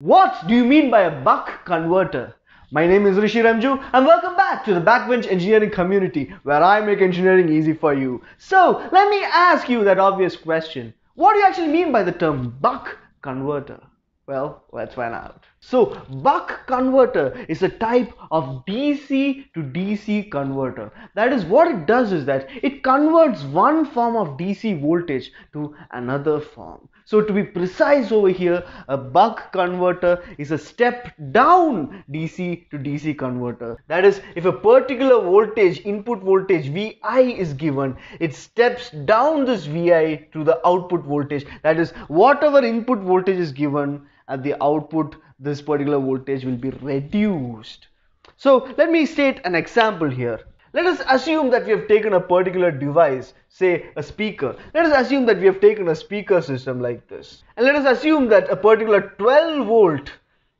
What do you mean by a buck converter? My name is Rishi Remju and welcome back to the Backbench Engineering community where I make engineering easy for you. So let me ask you that obvious question. What do you actually mean by the term buck converter? Well, let's find out. So, buck converter is a type of DC to DC converter. That is what it does is that it converts one form of DC voltage to another form. So to be precise over here, a buck converter is a step down DC to DC converter. That is, if a particular voltage, input voltage VI is given, it steps down this VI to the output voltage. That is, whatever input voltage is given at the output, this particular voltage will be reduced. So let me state an example here. Let us assume that we have taken a particular device, say a speaker. Let us assume that we have taken a speaker system like this. And let us assume that a particular 12 volt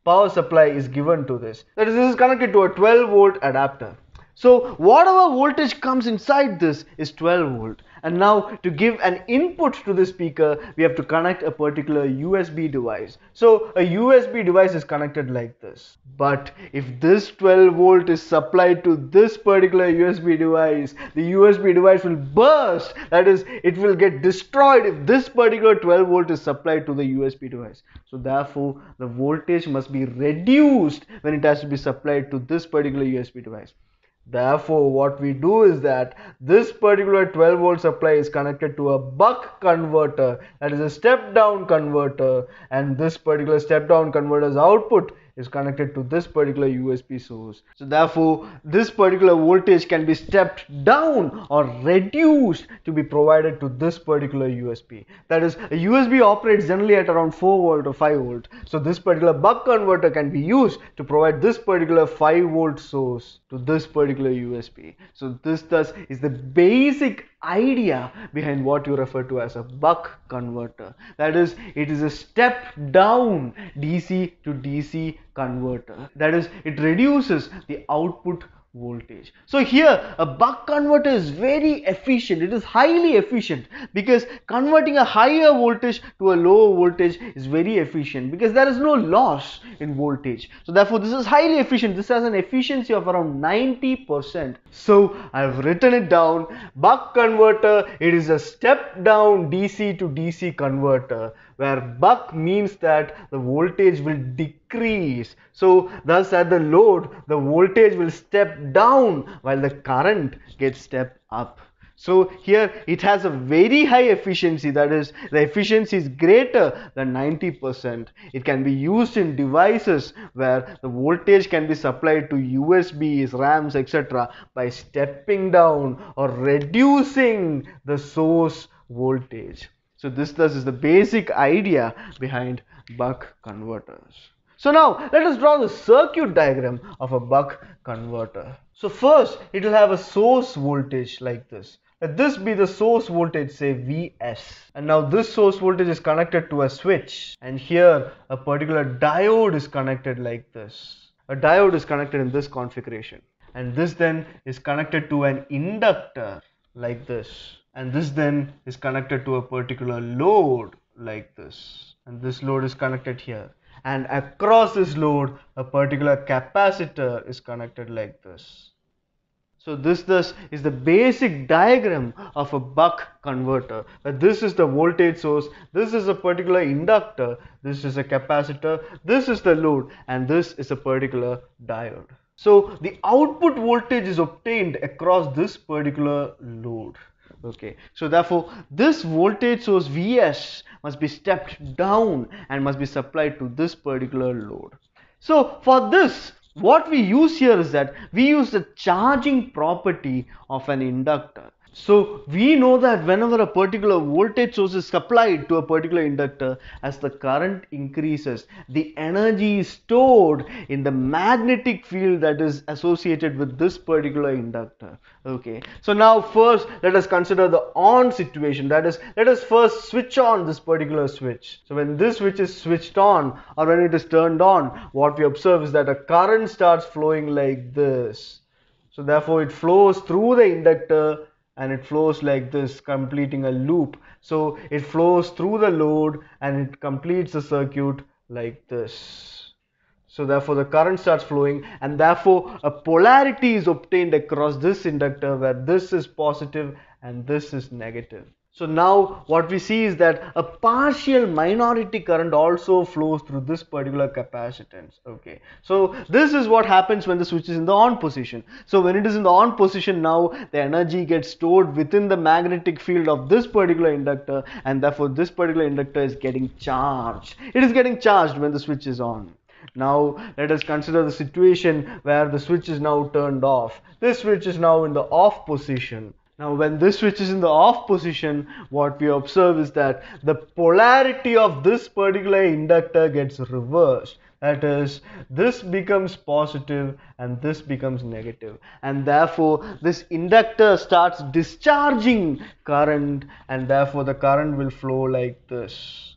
power supply is given to this. That is, this is connected to a 12 volt adapter. So whatever voltage comes inside this is 12 volt and now to give an input to the speaker we have to connect a particular USB device. So a USB device is connected like this. But if this 12 volt is supplied to this particular USB device the USB device will burst. That is it will get destroyed if this particular 12 volt is supplied to the USB device. So therefore the voltage must be reduced when it has to be supplied to this particular USB device Therefore, what we do is that this particular 12 volt supply is connected to a buck converter that is a step down converter and this particular step down converter's output is connected to this particular USB source. So therefore, this particular voltage can be stepped down or reduced to be provided to this particular USB. That is, a USB operates generally at around 4 volt or 5 volt. So this particular buck converter can be used to provide this particular 5 volt source to this particular USB. So this thus is the basic idea behind what you refer to as a buck converter. That is, it is a step down DC to DC converter. That is, it reduces the output voltage. So here a buck converter is very efficient. It is highly efficient because converting a higher voltage to a lower voltage is very efficient because there is no loss in voltage. So therefore this is highly efficient. This has an efficiency of around 90%. So I have written it down. Buck converter, it is a step down DC to DC converter where buck means that the voltage will decrease. So thus at the load, the voltage will step down while the current gets stepped up. So here it has a very high efficiency that is the efficiency is greater than 90%. It can be used in devices where the voltage can be supplied to USBs, RAMs etc. by stepping down or reducing the source voltage. So this thus is the basic idea behind buck converters. So now let us draw the circuit diagram of a buck converter. So first it will have a source voltage like this. Let this be the source voltage say Vs and now this source voltage is connected to a switch and here a particular diode is connected like this. A diode is connected in this configuration and this then is connected to an inductor like this and this then is connected to a particular load like this and this load is connected here and across this load a particular capacitor is connected like this so this thus is the basic diagram of a buck converter. This is the voltage source, this is a particular inductor, this is a capacitor, this is the load and this is a particular diode. So the output voltage is obtained across this particular load okay. So therefore this voltage source vs must be stepped down and must be supplied to this particular load. So for this what we use here is that we use the charging property of an inductor so we know that whenever a particular voltage source is supplied to a particular inductor, as the current increases, the energy is stored in the magnetic field that is associated with this particular inductor. Okay. So now first let us consider the on situation. That is, let us first switch on this particular switch. So when this switch is switched on or when it is turned on, what we observe is that a current starts flowing like this. So therefore it flows through the inductor and it flows like this completing a loop so it flows through the load and it completes the circuit like this. So therefore the current starts flowing and therefore a polarity is obtained across this inductor where this is positive and this is negative. So now what we see is that a partial minority current also flows through this particular capacitance. Okay. So this is what happens when the switch is in the on position. So when it is in the on position now the energy gets stored within the magnetic field of this particular inductor and therefore this particular inductor is getting charged. It is getting charged when the switch is on. Now let us consider the situation where the switch is now turned off. This switch is now in the off position. Now when this switch is in the off position, what we observe is that the polarity of this particular inductor gets reversed. That is, this becomes positive and this becomes negative. And therefore, this inductor starts discharging current and therefore the current will flow like this.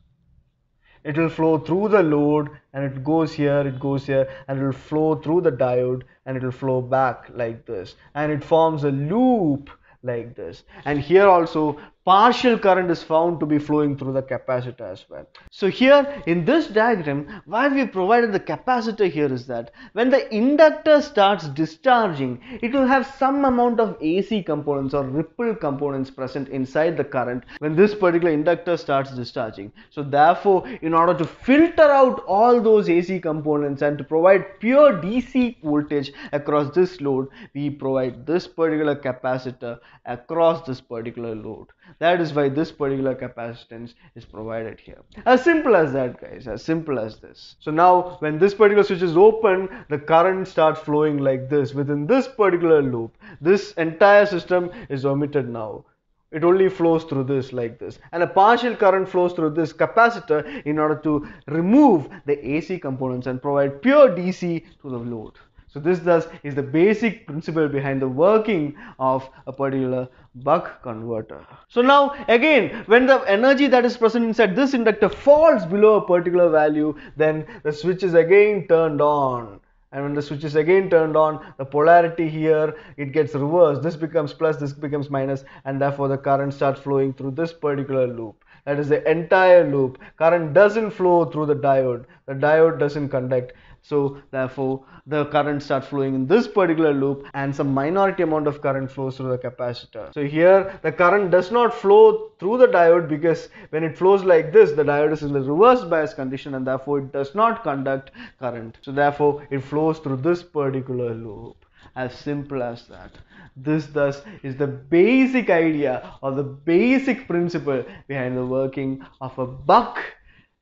It will flow through the load and it goes here, it goes here and it will flow through the diode and it will flow back like this. And it forms a loop like this. And here also partial current is found to be flowing through the capacitor as well. So here in this diagram why we provided the capacitor here is that when the inductor starts discharging it will have some amount of AC components or ripple components present inside the current when this particular inductor starts discharging. So therefore in order to filter out all those AC components and to provide pure DC voltage across this load we provide this particular capacitor across this particular load. That is why this particular capacitance is provided here. As simple as that guys, as simple as this. So now when this particular switch is open, the current starts flowing like this within this particular loop. This entire system is omitted now it only flows through this like this and a partial current flows through this capacitor in order to remove the AC components and provide pure DC to the load. So this thus is the basic principle behind the working of a particular buck converter. So now again when the energy that is present inside this inductor falls below a particular value then the switch is again turned on. And when the switch is again turned on the polarity here it gets reversed. This becomes plus this becomes minus and therefore the current starts flowing through this particular loop. That is the entire loop. Current doesn't flow through the diode. The diode doesn't conduct so therefore the current starts flowing in this particular loop and some minority amount of current flows through the capacitor. So here the current does not flow through the diode because when it flows like this the diode is in the reverse bias condition and therefore it does not conduct current. So therefore it flows through this particular loop as simple as that. This thus is the basic idea or the basic principle behind the working of a buck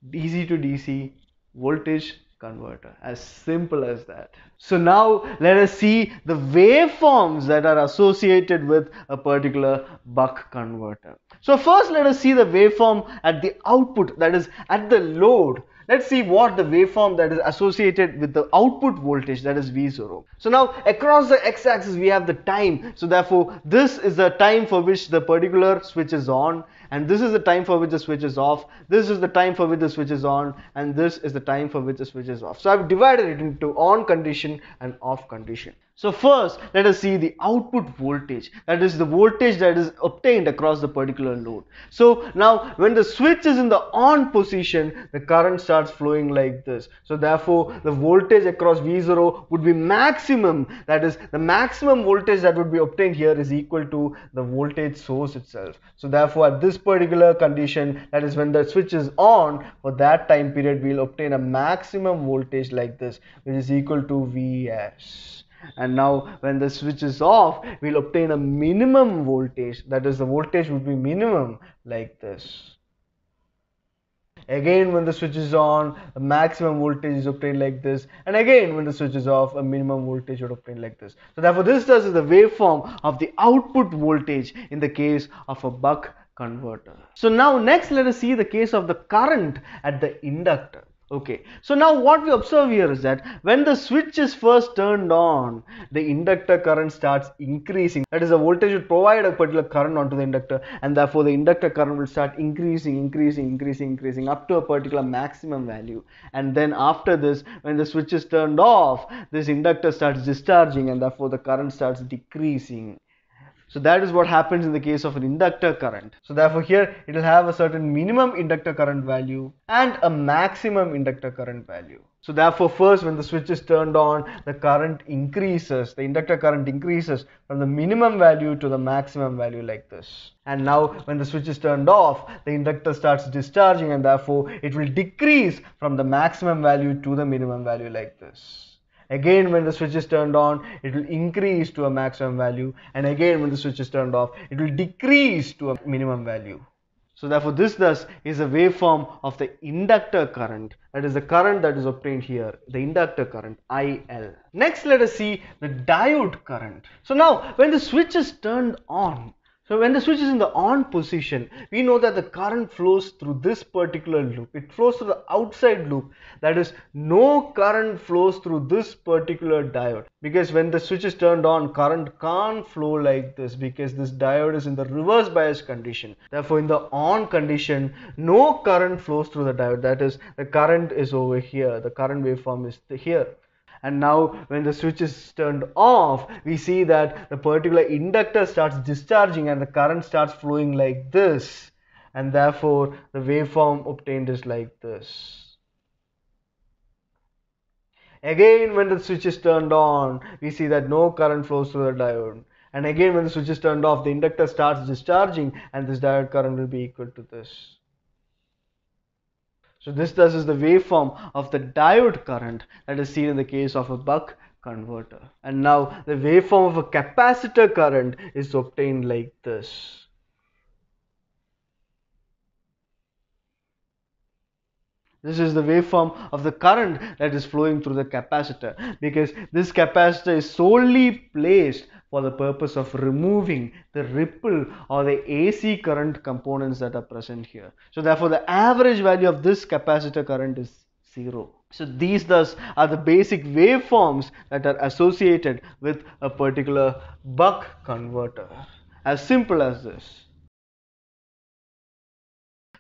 DC to DC voltage converter. As simple as that. So now let us see the waveforms that are associated with a particular buck converter. So first let us see the waveform at the output that is at the load. Let's see what the waveform that is associated with the output voltage that is V0. So now across the x-axis we have the time. So therefore this is the time for which the particular switch is on and this is the time for which the switch is off. This is the time for which the switch is on and this is the time for which the switch is off. So I've divided it into on condition and off condition. So first, let us see the output voltage. That is the voltage that is obtained across the particular load. So now when the switch is in the on position, the current starts flowing like this. So therefore, the voltage across V0 would be maximum. That is the maximum voltage that would be obtained here is equal to the voltage source itself. So therefore, at this particular condition, that is when the switch is on, for that time period, we'll obtain a maximum voltage like this, which is equal to Vs and now when the switch is off we'll obtain a minimum voltage. That is the voltage would be minimum like this. Again when the switch is on a maximum voltage is obtained like this. And again when the switch is off a minimum voltage would obtain like this. So therefore this does is the waveform of the output voltage in the case of a buck converter. So now next let us see the case of the current at the inductor Okay, so now what we observe here is that when the switch is first turned on, the inductor current starts increasing. That is, the voltage will provide a particular current onto the inductor, and therefore the inductor current will start increasing, increasing, increasing, increasing up to a particular maximum value. And then after this, when the switch is turned off, this inductor starts discharging, and therefore the current starts decreasing So that is what happens in the case of an inductor current. So therefore here it will have a certain minimum inductor current value and a maximum inductor current value. So therefore first when the switch is turned on the current increases, the inductor current increases from the minimum value to the maximum value like this. And now when the switch is turned off the inductor starts discharging and therefore it will decrease from the maximum value to the minimum value like this. Again when the switch is turned on it will increase to a maximum value and again when the switch is turned off it will decrease to a minimum value. So therefore this thus is a waveform of the inductor current that is the current that is obtained here the inductor current IL. Next let us see the diode current. So now when the switch is turned on so when the switch is in the on position, we know that the current flows through this particular loop. It flows through the outside loop. That is, no current flows through this particular diode. Because when the switch is turned on, current can't flow like this because this diode is in the reverse bias condition. Therefore, in the on condition, no current flows through the diode. That is, the current is over here. The current waveform is here and now when the switch is turned off we see that the particular inductor starts discharging and the current starts flowing like this. And therefore the waveform obtained is like this. Again when the switch is turned on we see that no current flows through the diode. And again when the switch is turned off the inductor starts discharging and this diode current will be equal to this so this thus is the waveform of the diode current that is seen in the case of a buck converter. And now the waveform of a capacitor current is obtained like this. This is the waveform of the current that is flowing through the capacitor because this capacitor is solely placed for the purpose of removing the ripple or the AC current components that are present here. So therefore the average value of this capacitor current is 0. So these thus are the basic waveforms that are associated with a particular buck converter. As simple as this.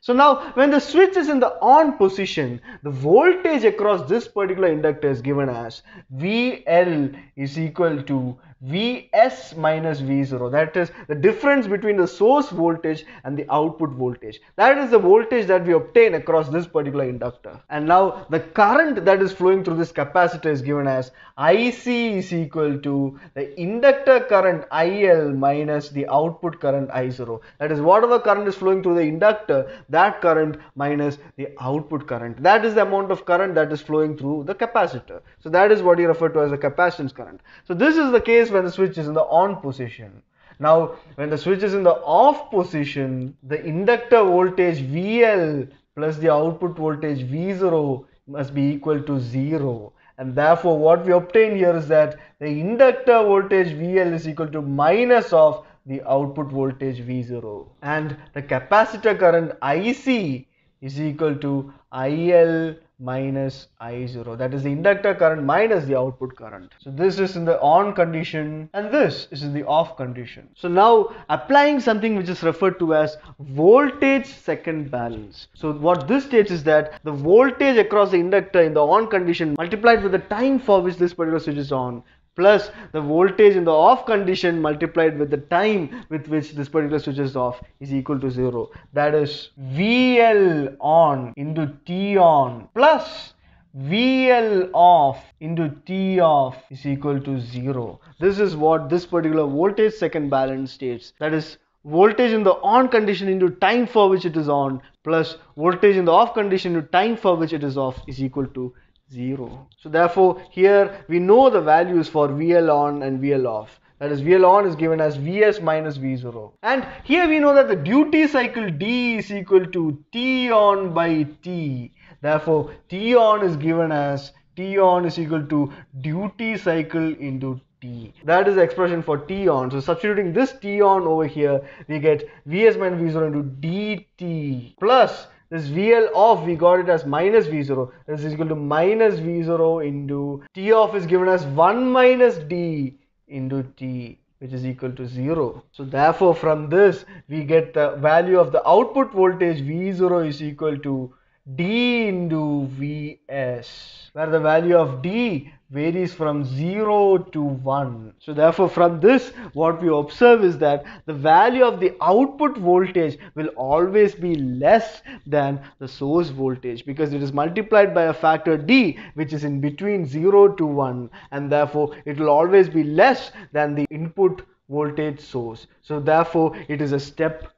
So now when the switch is in the on position, the voltage across this particular inductor is given as VL is equal to Vs minus V0 that is the difference between the source voltage and the output voltage. That is the voltage that we obtain across this particular inductor. And now the current that is flowing through this capacitor is given as IC is equal to the inductor current IL minus the output current I0 that is whatever current is flowing through the inductor that current minus the output current. That is the amount of current that is flowing through the capacitor. So that is what you refer to as the capacitance current. So this is the case when the switch is in the on position. Now, when the switch is in the off position, the inductor voltage VL plus the output voltage V0 must be equal to 0. And therefore, what we obtain here is that the inductor voltage VL is equal to minus of the output voltage V0. And the capacitor current IC is equal to IL minus I0 that is the inductor current minus the output current. So this is in the on condition and this is in the off condition. So now applying something which is referred to as voltage second balance. So what this states is that the voltage across the inductor in the on condition multiplied with the time for which this particular switch is on plus the voltage in the off condition multiplied with the time with which this particular switch is off is equal to 0 that is VL on into T on plus VL off into T off is equal to 0. This is what this particular voltage second balance states. That is voltage in the on condition into time for which it is on plus voltage in the off condition into time for which it is off is equal to 0. So therefore here we know the values for VL on and VL off. That is VL on is given as Vs minus V0. And here we know that the duty cycle D is equal to T on by T. Therefore T on is given as T on is equal to duty cycle into T. That is the expression for T on. So substituting this T on over here, we get Vs minus V0 into dt plus this VL off we got it as minus V0 this is equal to minus V0 into T off is given as 1 minus D into T which is equal to 0. So therefore from this we get the value of the output voltage V0 is equal to D into Vs where the value of D varies from 0 to 1. So therefore from this what we observe is that the value of the output voltage will always be less than the source voltage because it is multiplied by a factor D which is in between 0 to 1 and therefore it will always be less than the input voltage source. So therefore it is a step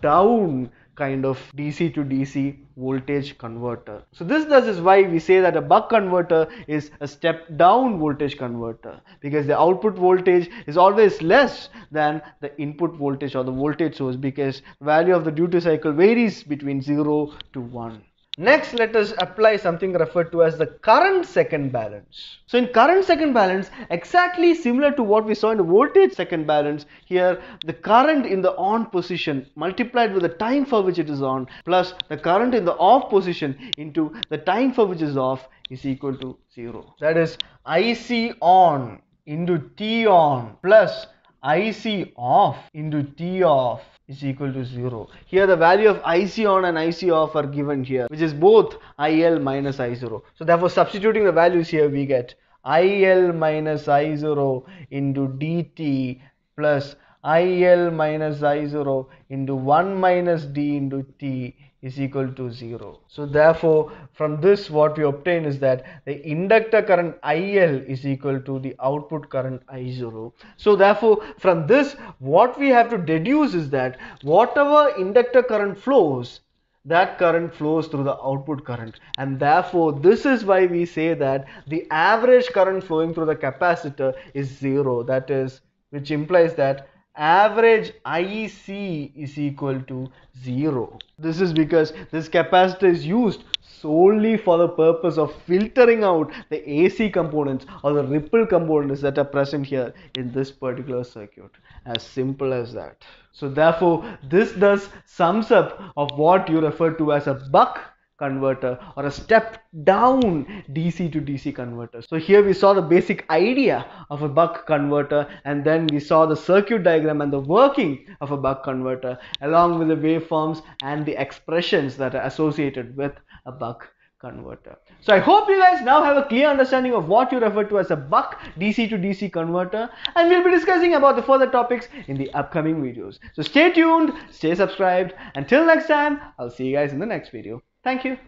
down kind of DC to DC voltage converter. So this thus is why we say that a buck converter is a step down voltage converter because the output voltage is always less than the input voltage or the voltage source because value of the duty cycle varies between 0 to 1. Next, let us apply something referred to as the current second balance. So in current second balance, exactly similar to what we saw in voltage second balance, here the current in the on position multiplied with the time for which it is on plus the current in the off position into the time for which is off is equal to 0. That is IC on into T on plus IC off into T off is equal to 0. Here the value of IC on and IC off are given here which is both IL minus I0. So therefore substituting the values here we get IL minus I0 into dt plus IL minus I0 into 1 minus D into T is equal to 0. So therefore from this what we obtain is that the inductor current IL is equal to the output current I0. So therefore from this what we have to deduce is that whatever inductor current flows that current flows through the output current and therefore this is why we say that the average current flowing through the capacitor is zero that is which implies that average IC is equal to 0. This is because this capacitor is used solely for the purpose of filtering out the AC components or the ripple components that are present here in this particular circuit. As simple as that. So therefore, this thus sums up of what you refer to as a buck converter or a step down DC to DC converter. So here we saw the basic idea of a buck converter and then we saw the circuit diagram and the working of a buck converter along with the waveforms and the expressions that are associated with a buck converter. So I hope you guys now have a clear understanding of what you refer to as a buck DC to DC converter and we'll be discussing about the further topics in the upcoming videos. So stay tuned, stay subscribed. Until next time, I'll see you guys in the next video. Thank you.